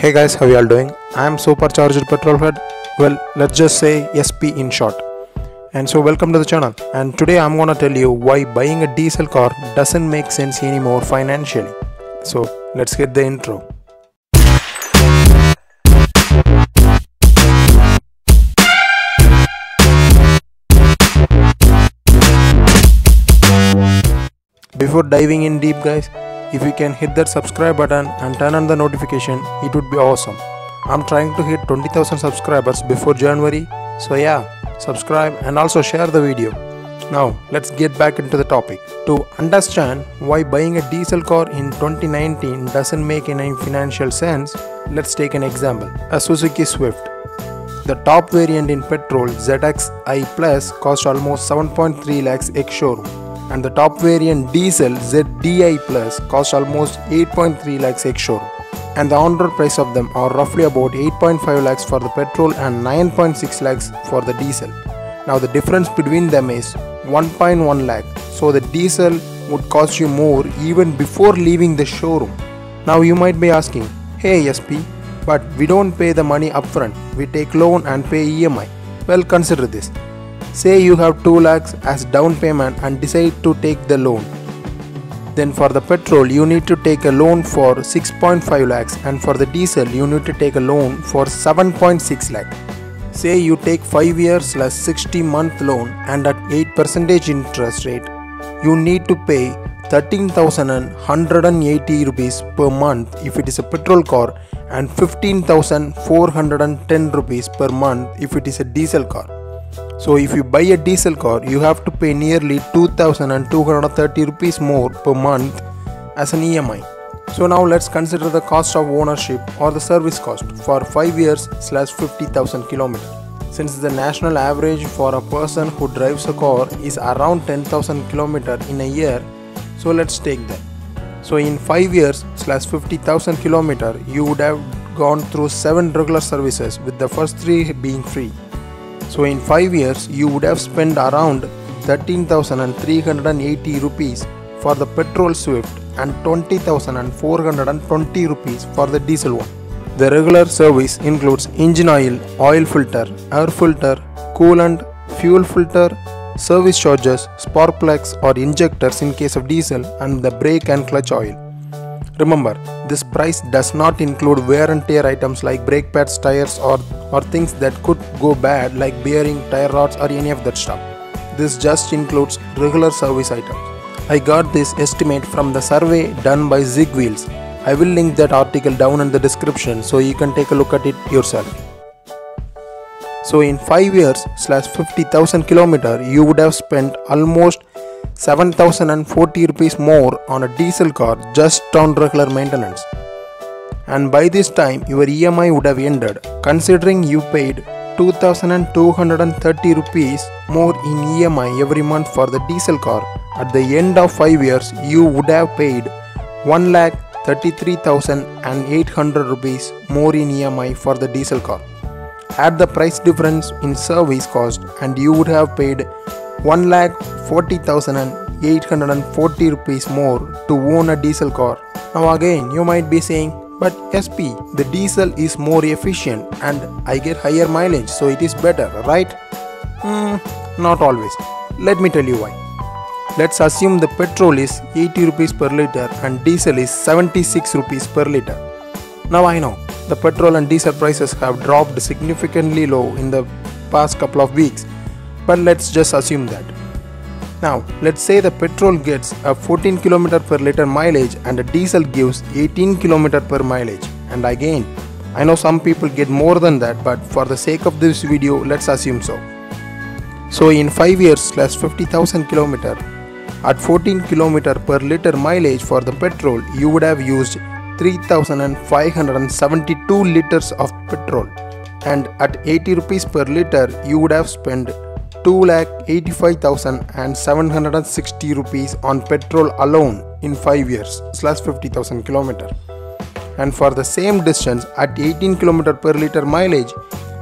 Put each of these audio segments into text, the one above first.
Hey guys, how you all doing? I am supercharged petrol head. Well, let's just say SP in short. And so welcome to the channel. And today I'm gonna tell you why buying a diesel car doesn't make sense anymore financially. So let's get the intro. Before diving in deep guys, if you can hit that subscribe button and turn on the notification, it would be awesome. I'm trying to hit 20,000 subscribers before January, so yeah, subscribe and also share the video. Now, let's get back into the topic. To understand why buying a diesel car in 2019 doesn't make any financial sense, let's take an example a Suzuki Swift. The top variant in petrol ZX i Plus cost almost 7.3 lakhs ex showroom and the top variant diesel ZDI Plus cost almost 8.3 lakhs ex showroom and the on-road price of them are roughly about 8.5 lakhs for the petrol and 9.6 lakhs for the diesel. Now the difference between them is 1.1 lakh so the diesel would cost you more even before leaving the showroom. Now you might be asking, hey SP, but we don't pay the money upfront, we take loan and pay EMI. Well consider this. Say you have 2 lakhs as down payment and decide to take the loan. Then for the petrol you need to take a loan for 6.5 lakhs and for the diesel you need to take a loan for 7.6 lakh. Say you take 5 years plus 60 month loan and at 8% interest rate you need to pay 13,180 rupees per month if it is a petrol car and 15,410 rupees per month if it is a diesel car. So if you buy a diesel car, you have to pay nearly 2230 rupees more per month as an EMI. So now let's consider the cost of ownership or the service cost for 5 years slash 50,000 kilometers. Since the national average for a person who drives a car is around 10,000 kilometers in a year, so let's take that. So in 5 years slash 50,000 kilometers, you would have gone through 7 regular services with the first 3 being free. So in 5 years you would have spent around 13,380 rupees for the petrol Swift and 20,420 rupees for the diesel one. The regular service includes engine oil, oil filter, air filter, coolant, fuel filter, service charges, spark plugs or injectors in case of diesel and the brake and clutch oil. Remember, this price does not include wear and tear items like brake pads, tires, or, or things that could go bad like bearing, tire rods, or any of that stuff. This just includes regular service items. I got this estimate from the survey done by ZigWheels. I will link that article down in the description so you can take a look at it yourself. So in 5 years slash 50,000 kilometer you would have spent almost 7040 rupees more on a diesel car just on regular maintenance. And by this time your EMI would have ended considering you paid 2230 rupees more in EMI every month for the diesel car. At the end of 5 years you would have paid 1 lakh 33,800 rupees more in EMI for the diesel car. Add the price difference in service cost and you would have paid 1 lakh 40,840 rupees more to own a diesel car. Now again you might be saying but SP the diesel is more efficient and I get higher mileage so it is better right? Hmm, not always. Let me tell you why. Let's assume the petrol is 80 rupees per liter and diesel is 76 rupees per liter. Now I know the petrol and diesel prices have dropped significantly low in the past couple of weeks, but let's just assume that. Now, let's say the petrol gets a 14 km per liter mileage and the diesel gives 18 km per mileage. And again, I know some people get more than that, but for the sake of this video, let's assume so. So in 5 years slash 50,000 km, at 14 km per liter mileage for the petrol, you would have used 3572 liters of petrol and at 80 rupees per liter you would have spent 2,85,760 rupees on petrol alone in 5 years slash 50,000 km and for the same distance at 18 km per liter mileage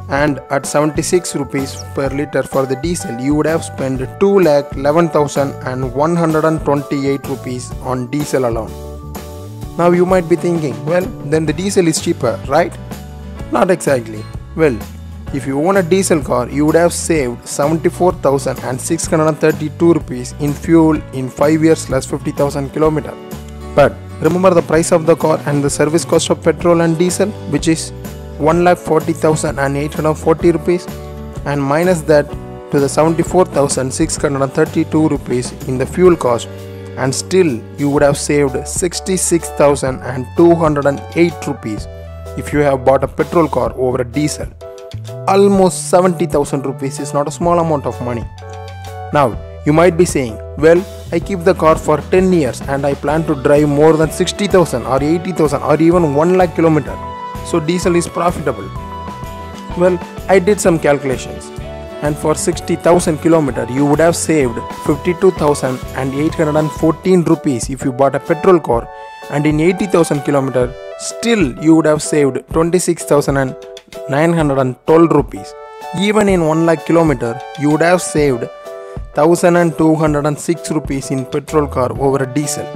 and at 76 rupees per liter for the diesel you would have spent 2,11,128 rupees on diesel alone Now you might be thinking, well, then the diesel is cheaper, right? Not exactly. Well, if you own a diesel car, you would have saved 74,632 rupees in fuel in 5 years less 50,000 km. But remember the price of the car and the service cost of petrol and diesel, which is 1,40,840 rupees, and minus that to the 74,632 rupees in the fuel cost and still you would have saved 66,208 rupees if you have bought a petrol car over a diesel. Almost 70,000 rupees is not a small amount of money. Now, you might be saying, well, I keep the car for 10 years and I plan to drive more than 60,000 or 80,000 or even 1 lakh kilometer. So diesel is profitable. Well, I did some calculations and for 60,000 km you would have saved 52,814 rupees if you bought a petrol car and in 80,000 km still you would have saved 26,912 rupees. Even in 1 lakh kilometer you would have saved 1206 rupees in petrol car over a diesel.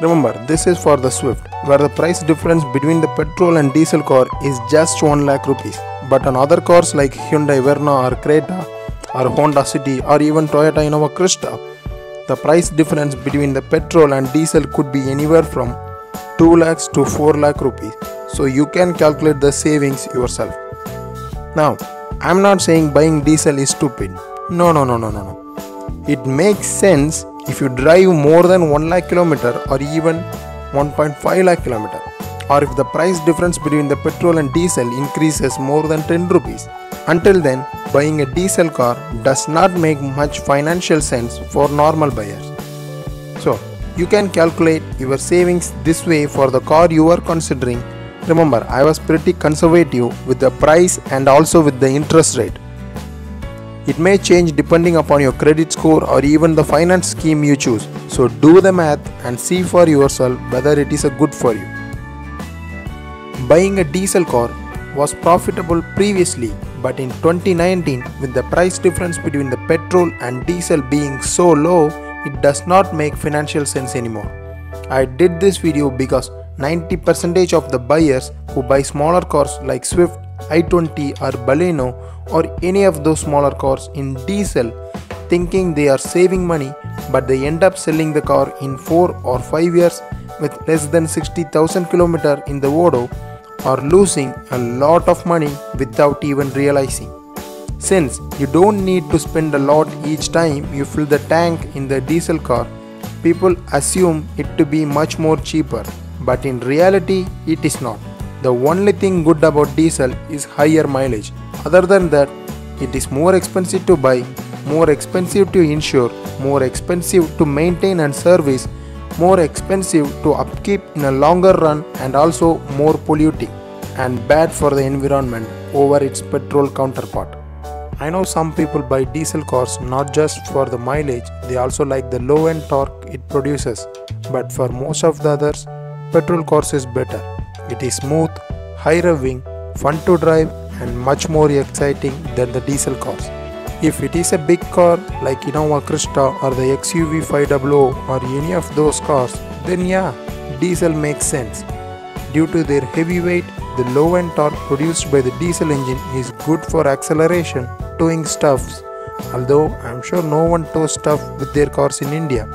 Remember, this is for the Swift, where the price difference between the petrol and diesel car is just 1 lakh rupees. But on other cars like Hyundai Verna or Creta or Honda City or even Toyota Innova Crysta, the price difference between the petrol and diesel could be anywhere from 2 lakhs to 4 lakh rupees. So you can calculate the savings yourself. Now, I'm not saying buying diesel is stupid. No, no, no, no, no, no. It makes sense if you drive more than 1 lakh kilometer or even 1.5 lakh kilometer or if the price difference between the petrol and diesel increases more than 10 rupees. Until then, buying a diesel car does not make much financial sense for normal buyers. So, you can calculate your savings this way for the car you are considering. Remember, I was pretty conservative with the price and also with the interest rate. It may change depending upon your credit score or even the finance scheme you choose. So do the math and see for yourself whether it is a good for you. Buying a diesel car was profitable previously, but in 2019 with the price difference between the petrol and diesel being so low, it does not make financial sense anymore. I did this video because 90% of the buyers who buy smaller cars like Swift, i20 or Baleno or any of those smaller cars in diesel thinking they are saving money but they end up selling the car in 4 or 5 years with less than 60,000 km in the Odo or losing a lot of money without even realizing. Since you don't need to spend a lot each time you fill the tank in the diesel car, people assume it to be much more cheaper, but in reality it is not. The only thing good about diesel is higher mileage. Other than that, it is more expensive to buy, more expensive to insure, more expensive to maintain and service, more expensive to upkeep in a longer run and also more polluting and bad for the environment over its petrol counterpart. I know some people buy diesel cars not just for the mileage, they also like the low end torque it produces. But for most of the others, petrol cars is better. It is smooth, high revving, fun to drive, and much more exciting than the diesel cars. If it is a big car like Innova Crysta or the XUV 500 or any of those cars, then yeah, diesel makes sense. Due to their heavy weight, the low end torque produced by the diesel engine is good for acceleration, towing stuffs. Although I'm sure no one tows stuff with their cars in India,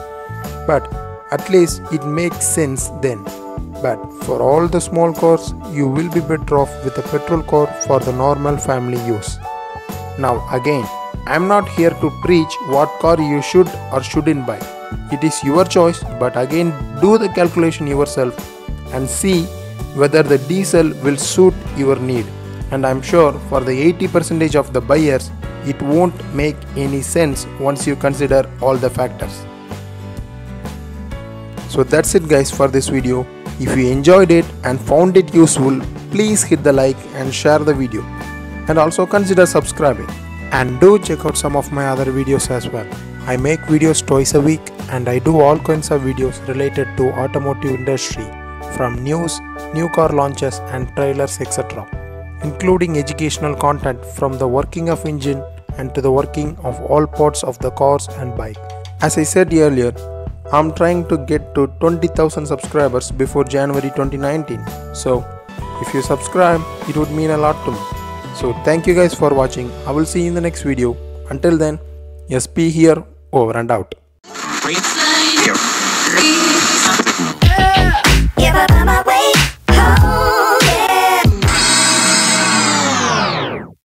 but at least it makes sense then. But for all the small cars, you will be better off with a petrol car for the normal family use. Now, again, I'm not here to preach what car you should or shouldn't buy. It is your choice, but again, do the calculation yourself and see whether the diesel will suit your need. And I'm sure for the 80% of the buyers, it won't make any sense once you consider all the factors. So that's it guys for this video. If you enjoyed it and found it useful, please hit the like and share the video. And also consider subscribing. And do check out some of my other videos as well. I make videos twice a week and I do all kinds of videos related to automotive industry from news, new car launches and trailers etc. Including educational content from the working of engine and to the working of all parts of the cars and bike. As I said earlier, I'm trying to get to 20,000 subscribers before January 2019. So, if you subscribe, it would mean a lot to me. So, thank you guys for watching. I will see you in the next video. Until then, SP here, over and out. Give up on my way.